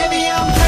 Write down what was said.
Maybe I'm